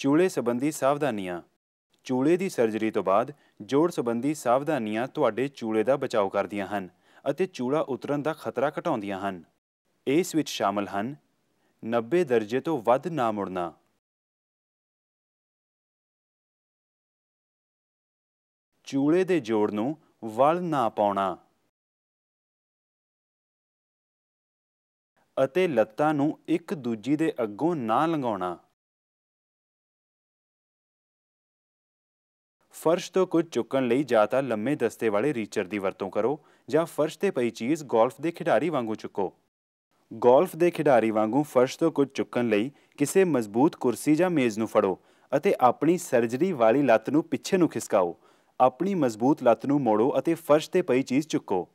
ਚੂਲੇ ਸੰਬੰਧੀ ਸਾਵਧਾਨੀਆਂ। ਚੂਲੇ ਦੀ ਸਰਜਰੀ ਤੋਂ ਬਾਅਦ ਜੋੜ ਸੰਬੰਧੀ ਸਾਵਧਾਨੀਆਂ ਤੁਹਾਡੇ ਚੂਲੇ ਦਾ ਬਚਾਅ ਕਰਦੀਆਂ ਹਨ ਅਤੇ ਚੂਲਾ ਉਤਰਨ ਦਾ ਖਤਰਾ ਘਟਾਉਂਦੀਆਂ ਹਨ। ਇਸ ਵਿੱਚ ਸ਼ਾਮਲ ਹਨ 90 ਦਰਜੇ ਤੋਂ ਵੱਧ ਨਾ ਮੁੜਨਾ। ਚੂਲੇ ਦੇ ਜੋੜ ਨੂੰ ਵਲ ਨਾ ਪਾਉਣਾ। ਅਤੇ ਲੱਤਾਂ ਨੂੰ ਇੱਕ ਦੂਜੀ ਦੇ ਅੱਗੋਂ ਨਾ ਲੰਘਾਉਣਾ। ਫਰਸ਼ ਤੋਂ ਕੁਝ ਚੁੱਕਣ ਲਈ ਜਾਂ ਤਾਂ ਲੰਮੇ ਦਸਤੇ ਵਾਲੇ ਰੀਚਰ ਦੀ ਵਰਤੋਂ ਕਰੋ ਜਾਂ ਫਰਸ਼ ਤੇ ਪਈ ਚੀਜ਼ ਗੋਲਫ ਦੇ ਖਿਡਾਰੀ ਵਾਂਗੂ ਚੁੱਕੋ। ਗੋਲਫ ਦੇ ਖਿਡਾਰੀ ਵਾਂਗੂ ਫਰਸ਼ ਤੋਂ ਕੁਝ ਚੁੱਕਣ ਲਈ ਕਿਸੇ ਮਜ਼ਬੂਤ ਕੁਰਸੀ ਜਾਂ ਮੇਜ਼ ਨੂੰ ਫੜੋ ਅਤੇ ਆਪਣੀ ਸਰਜਰੀ ਵਾਲੀ ਲੱਤ ਨੂੰ ਪਿੱਛੇ ਨੂੰ ਖਿਸਕਾਓ। ਆਪਣੀ ਮਜ਼ਬੂਤ ਲੱਤ ਨੂੰ ਮੋੜੋ ਅਤੇ ਫਰਸ਼ ਤੇ ਪਈ ਚੀਜ਼ ਚੁੱਕੋ।